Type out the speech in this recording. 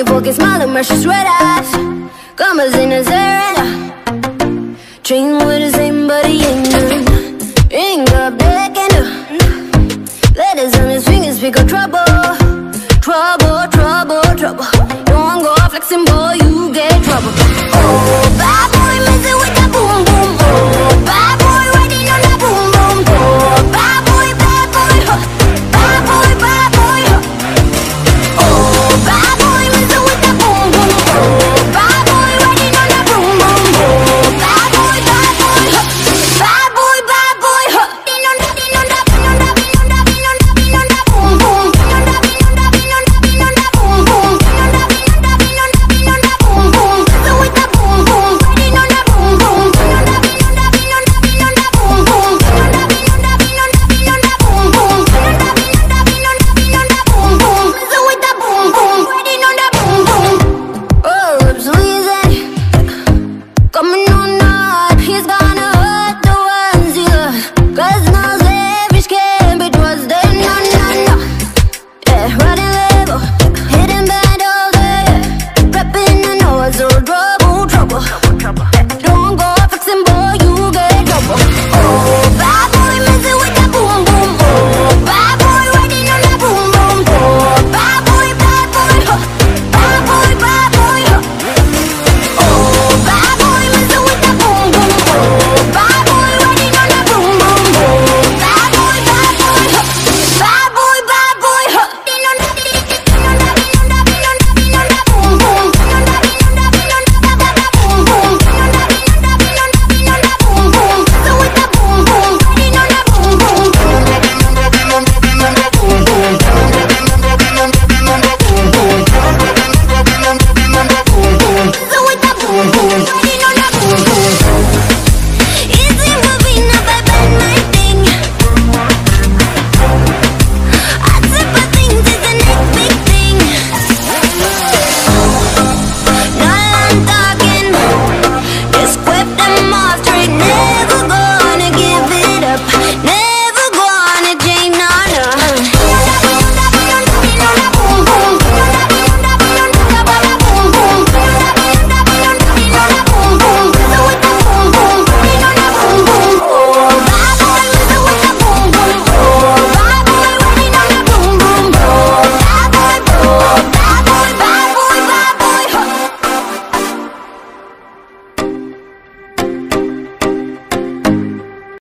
je poche smalle, maar je sweat off Kom eens in een serena Train with the same body in the Ain't got black and the Letters on the swing fingers, we got trouble. Trouble, trouble, trouble. Don't go flexing, boy, you get trouble. oh. cover. cover, cover.